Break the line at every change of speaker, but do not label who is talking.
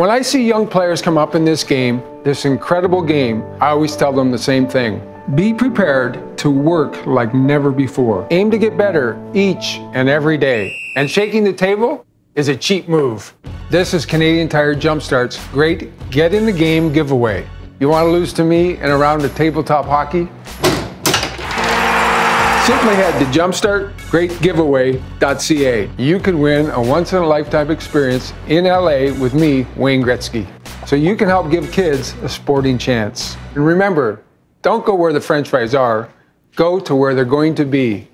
When I see young players come up in this game, this incredible game, I always tell them the same thing. Be prepared to work like never before. Aim to get better each and every day. And shaking the table is a cheap move. This is Canadian Tire Jumpstart's great Get in the Game giveaway. You want to lose to me in a round of tabletop hockey? Simply head to jumpstartgreatgiveaway.ca. You could win a once in a lifetime experience in LA with me, Wayne Gretzky. So you can help give kids a sporting chance. And remember, don't go where the french fries are, go to where they're going to be.